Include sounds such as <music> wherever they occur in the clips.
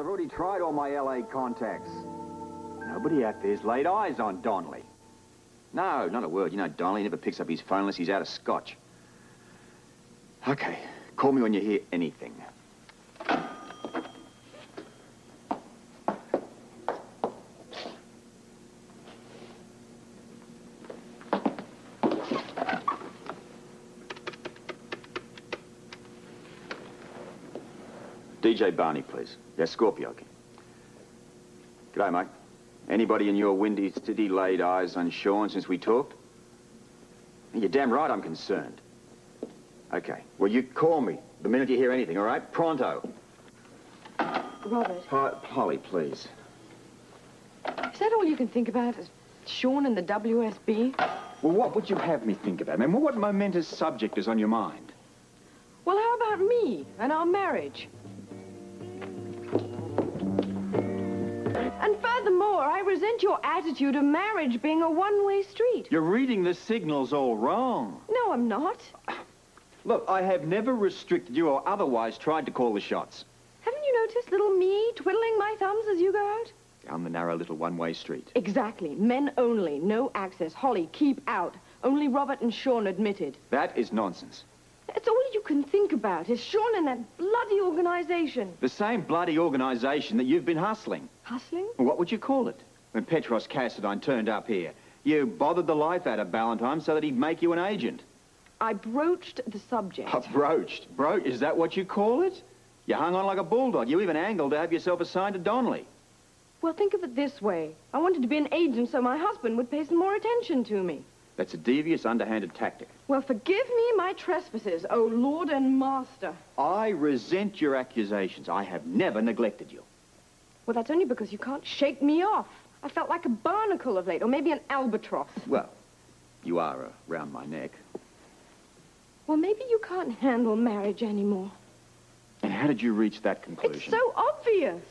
I've already tried all my LA contacts. Nobody out there's laid eyes on Donely. No, not a word. You know, Donely never picks up his phone unless he's out of scotch. Okay, call me when you hear anything. DJ Barney, please. Yeah, Scorpio. Okay. G'day, mate. Anybody in your windy city laid eyes on Sean since we talked? You're damn right I'm concerned. Okay. Well, you call me the minute you hear anything, all right? Pronto. Robert, Po- Polly, please. is that all you can think about is Sean and the WSB? Well, what would you have me think about? I mean, what momentous subject is on your mind? Well, how about me and our marriage? I resent your attitude of marriage being a one-way street. You're reading the signals all wrong. No, I'm not. <clears throat> Look, I have never restricted you or otherwise tried to call the shots. Haven't you noticed little me twiddling my thumbs as you go out? Down the narrow little one-way street. Exactly. Men only. No access. Holly, keep out. Only Robert and Sean admitted. That is nonsense. That's all you can think about is Sean and that bloody organization. The same bloody organization that you've been hustling. Hustling? What would you call it? When Petros Cassadine turned up here, you bothered the life out of Ballantyne so that he'd make you an agent. I broached the subject. <laughs> Uh, broached. Broach, is that what you call it? You hung on like a bulldog. You even angled to have yourself assigned to Donely. Well, think of it this way. I wanted to be an agent so my husband would pay some more attention to me. That's a devious, underhanded tactic. Well, forgive me my trespasses, O Lord and Master. I resent your accusations. I have never neglected you. Well, that's only because you can't shake me off. I felt like a barnacle of late, or maybe an albatross. Well, you are around my neck. Well, maybe you can't handle marriage anymore. And how did you reach that conclusion? It's so obvious.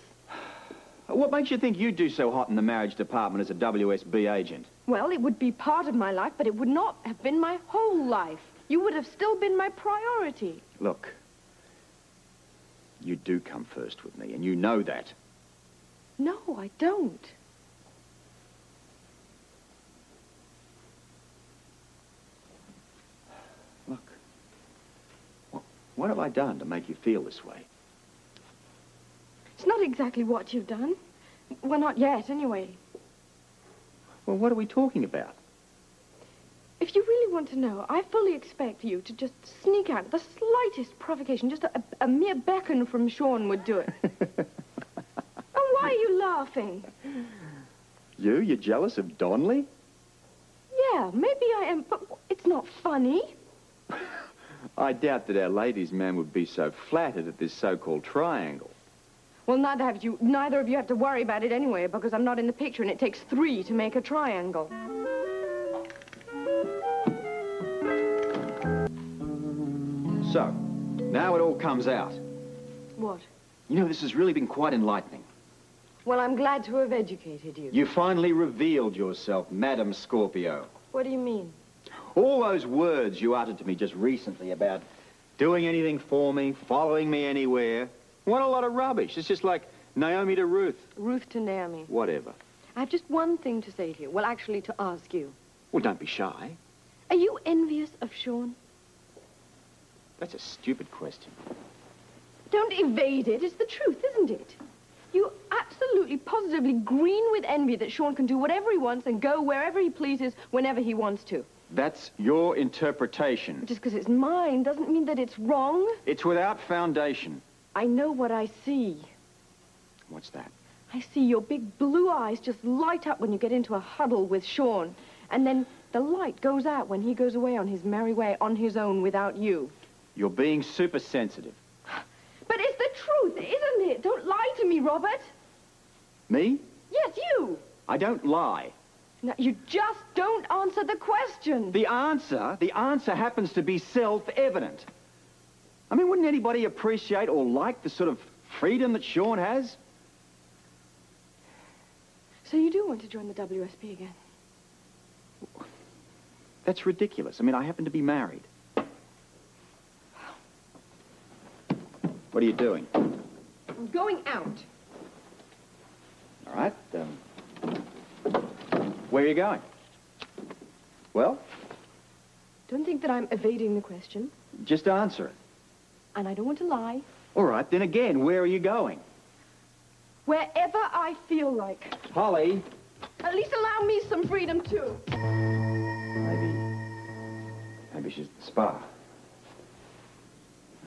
What makes you think you'd do so hot in the marriage department as a WSB agent? Well, it would be part of my life, but it would not have been my whole life. You would have still been my priority. Look, you do come first with me, and you know that. No, I don't. Look, what, what have I done to make you feel this way? It's not exactly what you've done. Well, not yet, anyway. Well, what are we talking about? If you really want to know, I fully expect you to just sneak out. The slightest provocation, just a, a mere beckon from Sean would do it. <laughs> and you? You're jealous of Donely? Yeah, maybe I am, but it's not funny. <laughs> I doubt that our ladies' man would be so flattered at this so-called triangle. Well, neither have you. Neither of you have to worry about it anyway, because I'm not in the picture, and it takes three to make a triangle. So, now it all comes out. What? You know, this has really been quite enlightening. Well, I'm glad to have educated you. You finally revealed yourself, Madam Scorpio. What do you mean? All those words you uttered to me just recently about doing anything for me, following me anywhere. What a lot of rubbish. It's just like Naomi to Ruth. Ruth to Naomi. Whatever. I have just one thing to say to you. Well, actually, to ask you. Well, don't be shy. Are you envious of Sean? That's a stupid question. Don't evade it. It's the truth, isn't it? You absolutely, positively green with envy that Sean can do whatever he wants and go wherever he pleases whenever he wants to. That's your interpretation. Just because it's mine doesn't mean that it's wrong. It's without foundation. I know what I see. What's that? I see your big blue eyes just light up when you get into a huddle with Sean. And then the light goes out when he goes away on his merry way on his own without you. You're being super sensitive. But it's the truth, isn't it? Don't lie to me, Robert. Me? Yes, you. I don't lie. Now, you just don't answer the question. The answer, the answer happens to be self-evident. I mean, wouldn't anybody appreciate or like the sort of freedom that Sean has? So you do want to join the WSB again? That's ridiculous. I mean, I happen to be married. What are you doing? I'm going out. All right. Um, where are you going? Well, Don't think that I'm evading the question, just answer it. and I don't want to lie. All right, then again, where are you going? Wherever I feel like. Holly. At least allow me some freedom, too. Maybe... Maybe she's at the spa.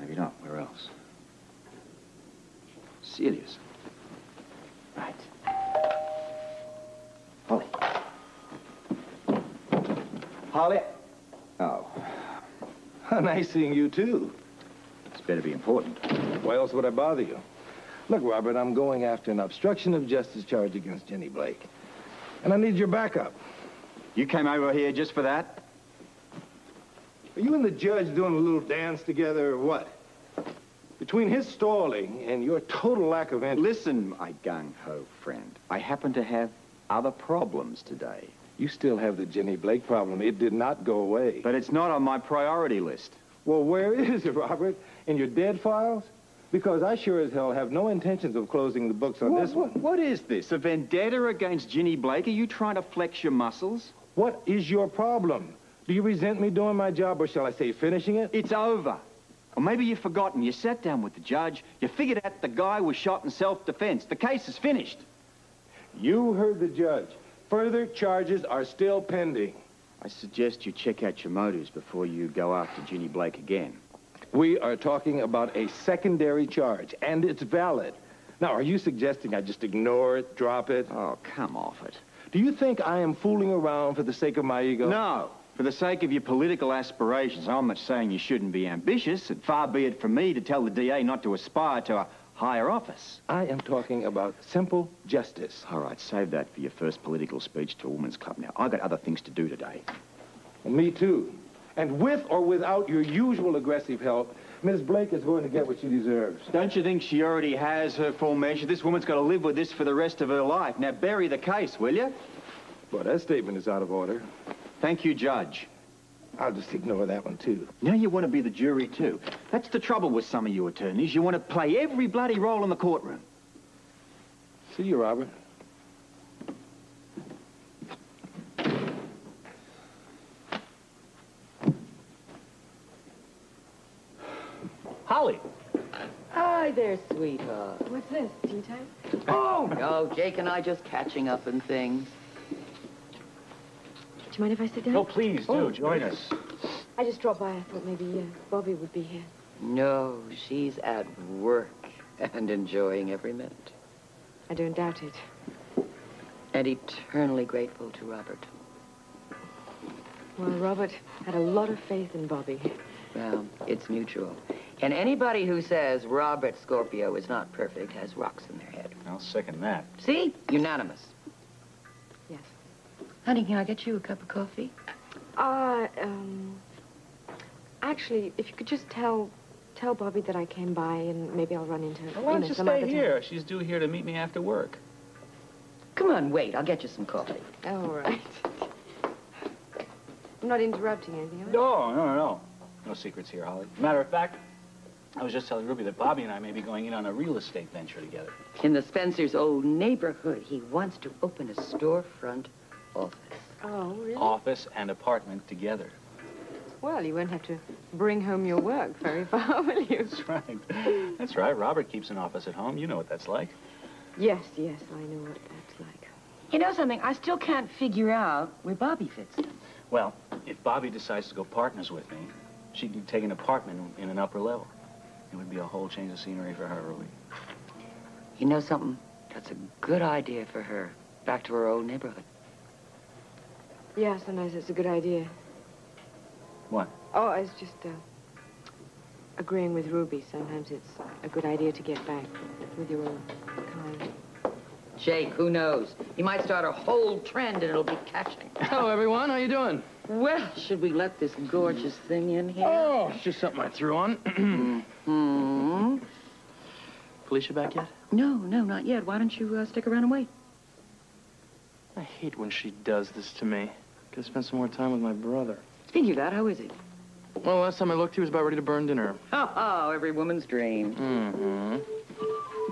Maybe not. Where else? Celia's. Right. Holly. Holly. Oh, <laughs> nice seeing you, too. this better be important. Why else would I bother you? Look, Robert, I'm going after an obstruction of justice charge against Ginny Blake. And I need your backup. You came over here just for that? Are you and the judge doing a little dance together, or what? Between his stalling and your total lack of interest... Listen, my gung-ho friend. I happen to have other problems today. You still have the Ginny Blake problem. It did not go away. But it's not on my priority list. Well, where <laughs> is it, Robert? In your dead files? Because I sure as hell have no intentions of closing the books on What- this one. what- what is this? A vendetta against Ginny Blake? Are you trying to flex your muscles? What is your problem? Do you resent me doing my job, or shall I say finishing it? It's over. Or maybe you've forgotten. You sat down with the judge. You figured out the guy was shot in self-defense. The case is finished. You heard the judge. Further charges are still pending. I suggest you check out your motives before you go after Ginny Blake again. We are talking about a secondary charge, and it's valid. Now, are you suggesting I just ignore it, drop it? Oh, come off it. Do you think I am fooling around for the sake of my ego? No. For the sake of your political aspirations, I'm not saying you shouldn't be ambitious, and far be it from me to tell the DA not to aspire to a higher office. I am talking about simple justice. All right, save that for your first political speech to a woman's club. Now, I've got other things to do today. And me too. And with or without your usual aggressive help, Miss Blake is going to get what she deserves. Don't you think she already has her full measure? This woman's got to live with this for the rest of her life. Now, bury the case, will you? Well, that statement is out of order. Thank you, Judge. I'll just ignore that one, too. Now you want to be the jury, too. That's the trouble with some of you attorneys. You want to play every bloody role in the courtroom. See you, Robert. Holly. Hi there, sweetheart. What's this? Tea time? Oh, no, Jake and I just catching up and things. Do you mind if I sit down? No, please do. Join us. I just dropped by. I thought maybe uh, Bobby would be here. No, she's at work and enjoying every minute. I don't doubt it. And eternally grateful to Robert. Well, Robert had a lot of faith in Bobby. Well, it's mutual. And anybody who says Robert Scorpio is not perfect has rocks in their head. I'll second that. See? Unanimous. Yes. Honey, can I get you a cup of coffee? Uh, um... Actually, if you could just tell... Tell Bobby that I came by and maybe I'll run into her. Well, why don't you stay other time. here? She's due here to meet me after work. Come on, wait. I'll get you some coffee. All right. I'm not interrupting anything, am I? No, no, no, no. No secrets here, Holly. Matter of fact, I was just telling Ruby that Bobby and I may be going in on a real estate venture together. In the Spencer's old neighborhood, he wants to open a storefront office. Oh, really? Office and apartment together. Well, you won't have to bring home your work very <laughs> far, will you? That's right. That's right. Robert keeps an office at home. You know what that's like. Yes, yes, I know what that's like. You know something? I still can't figure out where Bobby fits in. Well, if Bobby decides to go partners with me, she can take an apartment in an upper level. It would be a whole change of scenery for her, Ruby. You know something? That's a good idea for her. Back to her old neighborhood. Yeah, sometimes it's a good idea. What? Oh, I was just, uh, agreeing with Ruby. Sometimes it's a good idea to get back with your old kind. Jake, who knows? You might start a whole trend and it'll be catching. Hello, everyone. How are you doing? Well, should we let this gorgeous thing in here? Oh, it's just something I threw on. <clears throat> Hmm? Felicia back yet? No, no, not yet. Why don't you uh, stick around and wait? I hate when she does this to me. Could spend some more time with my brother. Speaking of that, how is he? Well, last time I looked, he was about ready to burn dinner. <laughs> Oh, oh every woman's dream. Mm-hmm.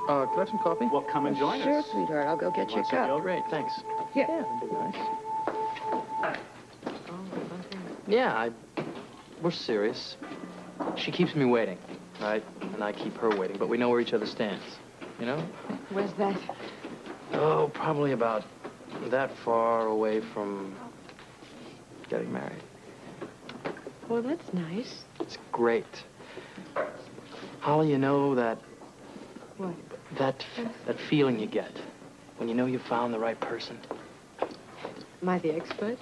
Uh, can I have some coffee? Well, come and join sure, us. Sure, sweetheart. I'll go get You you a cup. milk? Great, thanks. Yeah. Yeah, that'd be nice. Yeah, I... We're serious. She keeps me waiting, right? And I keep her waiting, but we know where each other stands. You know? Where's that? Oh, probably about that far away from getting married. Well, that's nice. It's great. Holly, you know that What? that that feeling you get when you know you found the right person. Am I the expert?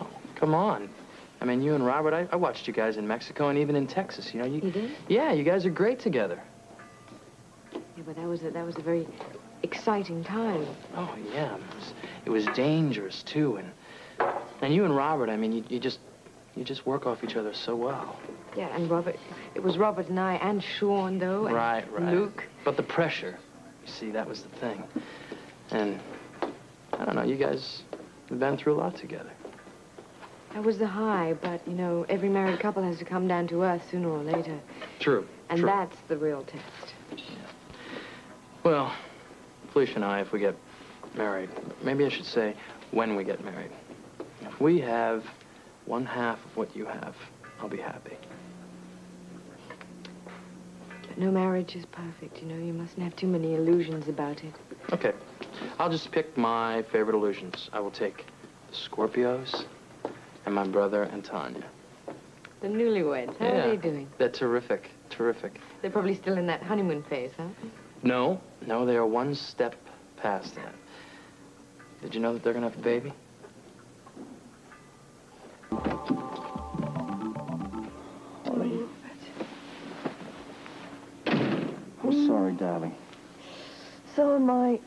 Oh, Come on. I mean, you and Robert, I, I watched you guys in Mexico and even in Texas. You know, you. You did? Yeah, you guys are great together. Yeah, but that was a, that was a very exciting time. Oh yeah, it was, it was dangerous too, and and you and Robert, I mean, you, you just you just work off each other so well. Yeah, and Robert, it was Robert and I and Sean, though. and Right, right. Luke. But the pressure, you see, that was the thing. And I don't know, you guys have been through a lot together. That was the high, but, you know, every married couple has to come down to earth sooner or later. True. And true. that's the real test. Well, Felicia and I, if we get married, maybe I should say when we get married. If we have one half of what you have, I'll be happy. But no marriage is perfect, you know. You mustn't have too many illusions about it. Okay. I'll just pick my favorite illusions. I will take the Scorpios and my brother and Tanya. The newlyweds, how Yeah. are they doing? They're terrific, terrific. They're probably still in that honeymoon phase, huh? No, no, they are one step past that. Did you know that they're gonna have a baby? Sorry, darling. So am I.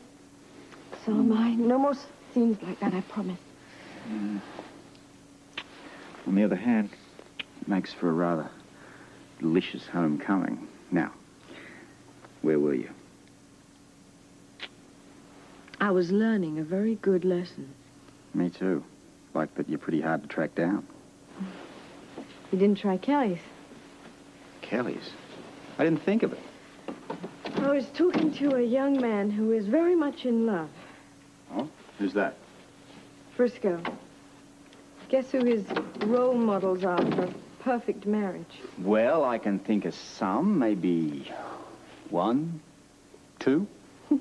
So am I. No more scenes like that, I promise. On the other hand, it makes for a rather delicious homecoming. Now, where were you? I was learning a very good lesson. Me too. Like that you're pretty hard to track down. You didn't try Kelly's. Kelly's? I didn't think of it. I was talking to a young man who is very much in love. Oh? Who's that? Frisco. Guess who his role models are for perfect marriage? Well, I can think of some. Maybe one, two. <laughs>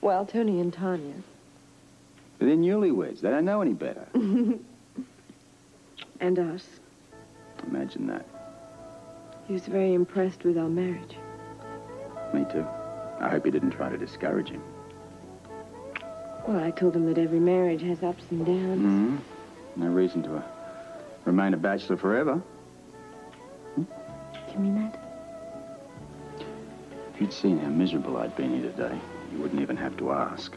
Well, Tony and Tanya. They're newlyweds. They don't know any better. <laughs> And us. Imagine that. He was very impressed with our marriage. Me too. I hope you didn't try to discourage him. Well, I told him that every marriage has ups and downs. Mm-hmm. No reason to uh, remain a bachelor forever. Do you mean that? If you'd seen how miserable I'd been here today, you wouldn't even have to ask.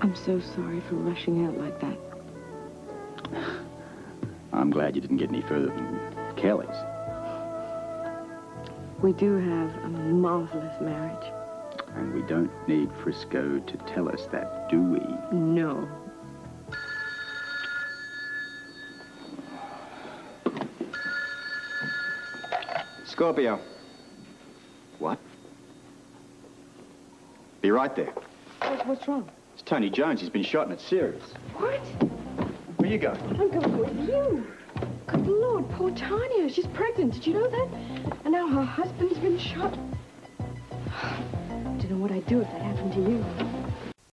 I'm so sorry for rushing out like that. <sighs> I'm glad you didn't get any further than Kelly's. We do have a marvelous marriage. And we don't need Frisco to tell us that, do we? No. Scorpio. What? Be right there. What, what's wrong? It's Tony Jones. He's been shot and it's serious. What? Where you going? I'm going with you. Good Lord, poor Tanya. She's pregnant. Did you know that? And now her husband's been shot. I don't know what I'd do if that happened to you.